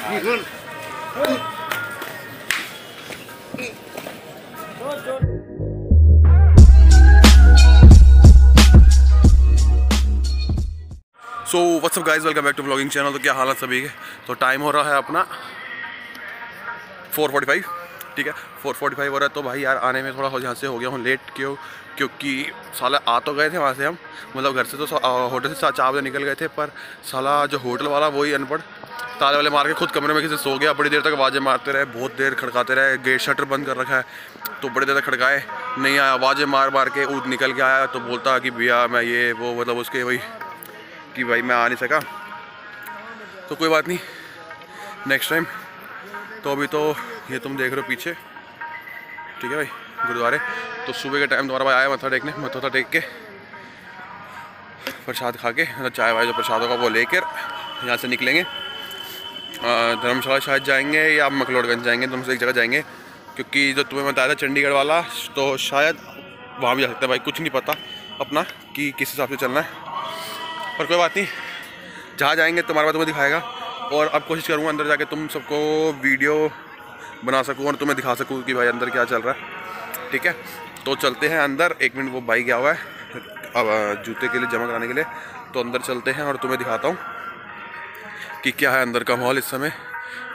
So WhatsApp guys welcome back to blogging channel तो क्या हालत सभी के? तो टाइम हो रहा है अपना 4:45 ठीक है? 4:45 हो रहा है तो भाई यार, आने में थोड़ा हो यहाँ से हो गया हूँ लेट क्यों? क्योंकि साला आ तो गए थे वहाँ से हम। मतलब घर से तो होटल से चार बजे निकल गए थे, पर साला जो होटल वाला, वही अनपढ़ ताले वाले मार के खुद कमरे में किसी सो गया। बड़ी देर तक आवाज़ें मारते रहे, बहुत देर खड़काते रहे। गेट शटर बंद कर रखा है तो बड़ी देर तक खड़काए, नहीं आया। आवाज़ें मार मार के ऊद निकल के आया तो बोलता कि भैया मैं ये, वो मतलब उसके वही, कि भाई मैं आ नहीं सका। तो कोई बात नहीं नेक्स्ट टाइम तो अभी तो ये तुम देख रहे हो पीछे, ठीक है भाई, गुरुद्वारे। तो सुबह के टाइम तुम्हारा भाई आया मत्था टेकने, मत्था टेक के, प्रसाद खा के मतलब चाय वाय जो प्रसाद होगा वो लेकर यहाँ से निकलेंगे। धर्मशाला शायद जाएँगे या आप मकलोडगंज जाएँगे तुम से एक जगह जाएँगे। क्योंकि जो तुम्हें बताया था चंडीगढ़ वाला तो शायद वहाँ भी जा सकते हैं भाई, कुछ नहीं पता अपना कि किस हिसाब से चलना है। पर कोई बात नहीं, जहाँ जाएँगे तुम्हारे बात तुम्हें दिखाएगा। और अब कोशिश करूँगा अंदर जाके तुम सबको वीडियो बना सकूँ और तुम्हें दिखा सकूँ कि भाई अंदर क्या चल रहा है। ठीक है? तो चलते हैं अंदर। एक मिनट, वो बाइक गया हुआ है, अब जूते के लिए जमा कराने के लिए। तो अंदर चलते हैं और तुम्हें दिखाता हूँ। कि क्या है अंदर का माहौल इस समय?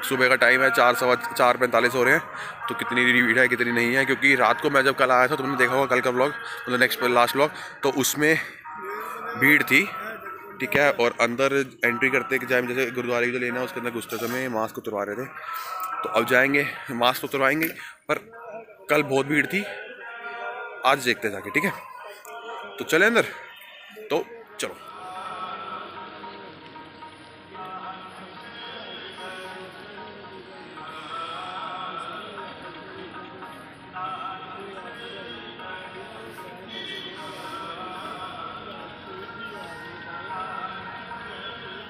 सुबह का टाइम है, चार सवा चार पैंतालीस हो रहे हैं। तो कितनी भीड़ है, कितनी नहीं है? क्योंकि रात को मैं जब कल आया था, तुमने देखा होगा कल का ब्लॉग मतलब नेक्स्ट लास्ट ब्लॉग तो उसमें भीड़ थी, ठीक है? और अंदर एंट्री करते कि जाए, जैसे गुरुद्वारे जो लेना है, उसके अंदर घुसते समय मास्क उतरवा रहे थे। तो अब जाएँगे मास्क उतरवाएँगे, पर कल बहुत भीड़ थी, आज देखते जाके, ठीक है? तो चले अंदर तो चलो।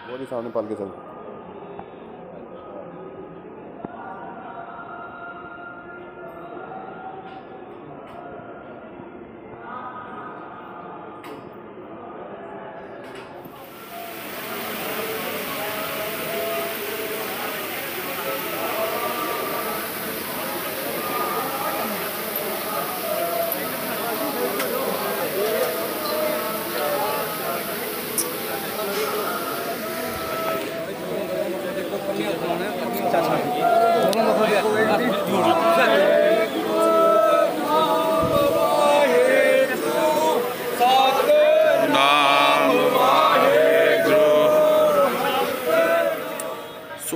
वो भी सामने पाल के चल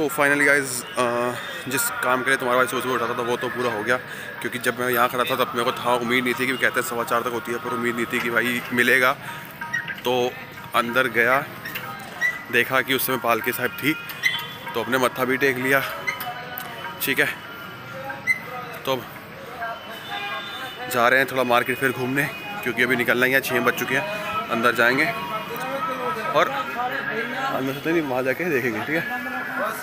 फाइनली गाइज़ जिस काम के लिए तुम्हारा भाई सुबह सुबह उठा था, वो तो पूरा हो गया। क्योंकि जब मैं यहाँ खड़ा था, तब मेरे को था, उम्मीद नहीं थी कि कहते हैं सवा चार तक होती है, पर उम्मीद नहीं थी कि भाई मिलेगा। तो अंदर गया, देखा कि उस समय पालकी साहब थी तो अपने मत्था भी टेक लिया। ठीक है? तो जा रहे हैं थोड़ा मार्केट फिर घूमने, क्योंकि अभी निकलना ही है, छः बज चुके हैं, अंदर जाएँगे। और अंदर से तो नहीं, वहाँ जाके देखेंगे, ठीक है?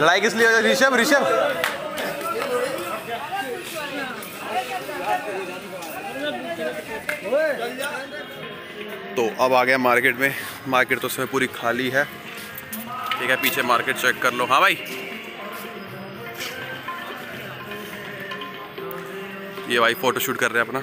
लड़ाई किस लिए ऋषभ ऋषभ। तो अब आ गया मार्केट में। मार्केट तो उसमें पूरी खाली है। ठीक है, पीछे मार्केट चेक कर लो। हाँ भाई। ये भाई फ़ोटो शूट कर रहे हैं अपना।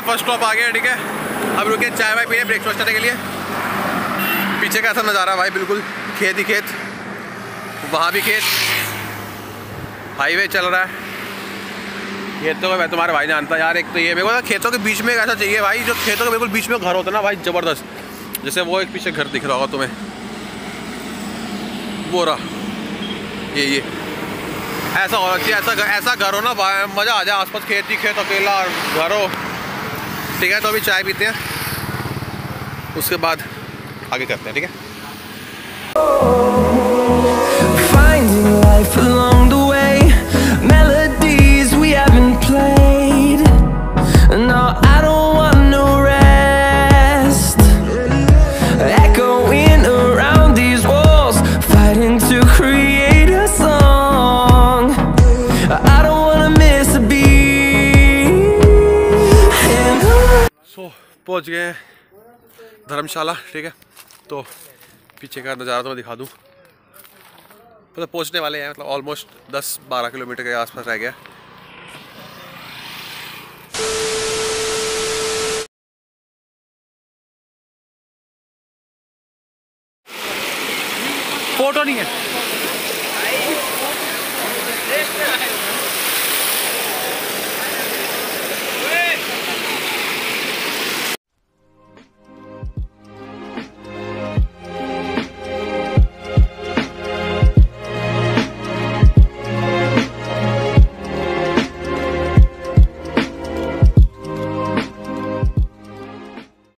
stop आ गया ठीक है? अब रुके चाय वाय पिए ब्रेकफास्ट करने के लिए। पीछे का ऐसा नज़ारा भाई, बिल्कुल खेत ही खेत। वहाँ भी खेत। हाईवे चल रहा है। खेतों में मैं तुम्हारा भाई जानता यार, एक तो ये, मेरे को खेतों के बीच में एक ऐसा चाहिए भाई, जो खेतों के बिल्कुल बीच में घर होता ना भाई, ज़बरदस्त। जैसे वो एक पीछे घर दिख रहा होगा तुम्हें। वो रहा। ये ये। ऐसा होना चाहिए, ऐसा ऐसा घर हो ना मज़ा आ जाए, आसपास खेत खेत, अकेला, घर हो। ठीक है तो अभी चाय पीते हैं। उसके बाद आगे करते हैं ठीक है? पहुँच गए हैं। धर्मशाला, ठीक है? तो पीछे का नज़ारा तो मैं दिखा दूँ। मतलब तो पहुँचने वाले हैं मतलब ऑलमोस्ट 10-12 किलोमीटर के आसपास रह गया। फ़ोटो नहीं है।